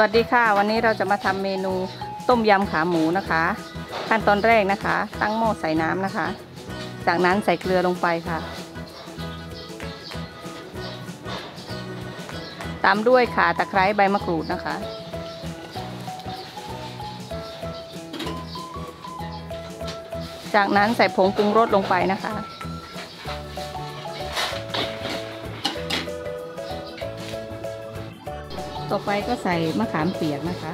วัสดีค่ะ วันนี้เราจะมาทำเมนูต้มยำขาหมูนะคะ ขั้นตอนแรกนะคะ ตั้งหม้อใส่น้ำนะคะ จากนั้นใส่เกลือลงไปค่ะ ตามด้วยข่าตะไคร้ใบมะกรูดนะคะ จากนั้นใส่ผงปรุงรสลงไปนะคะ ต่อไปก็ใส่มะขามเปียกนะคะ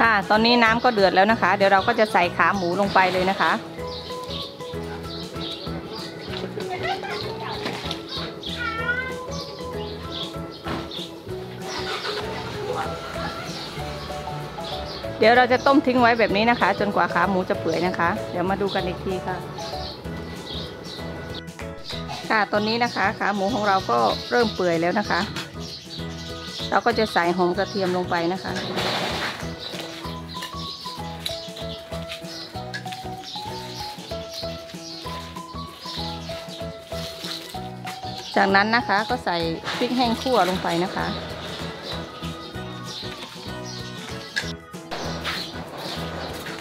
ค่ะ ตอนนี้น้ำก็เดือดแล้วนะคะ เดี๋ยวเราก็จะใส่ขาหมูลงไปเลยนะคะ เดี๋ยวเราจะต้มทิ้งไว้แบบนี้นะคะ จนกว่าขาหมูจะเปื่อยนะคะ เดี๋ยวมาดูกันอีกทีค่ะ ค่ะตอนนี้นะคะ ขาหมูของเราก็เริ่มเปื่อยแล้วนะคะ เราก็จะใส่หอมกระเทียมลงไปนะคะจากนั้นนะคะก็ใส่พริกแห้งคั่วลงไปนะคะ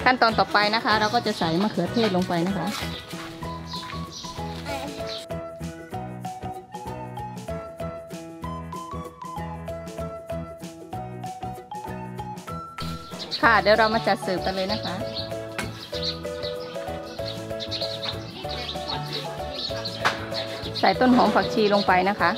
ขั้นตอนต่อไปนะคะ เราก็จะใส่มะเขือเทศลงไปนะคะ ค่ะเดี๋ยวเรามาจัดเสิร์ฟกันเลยนะคะ ใส่ต้นหอมผักชีลงไปนะคะ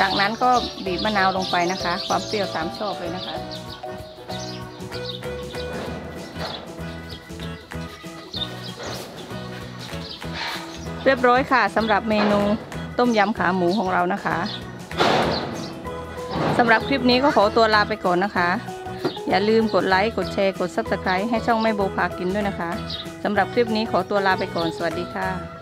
จากนั้นก็บีบมะนาวลงไปนะคะ ความเปรี้ยวตามชอบเลยนะคะ เรียบร้อยค่ะสำหรับเมนูต้มยำขาหมูของเรานะคะสำหรับคลิปนี้ก็ขอตัวลาไปก่อนนะคะ อย่าลืมกดไลค์ กดแชร์ กด Subscribe ให้ช่องไม่โบพากินด้วยนะคะสำหรับคลิปนี้ขอตัวลาไปก่อน สวัสดีค่ะ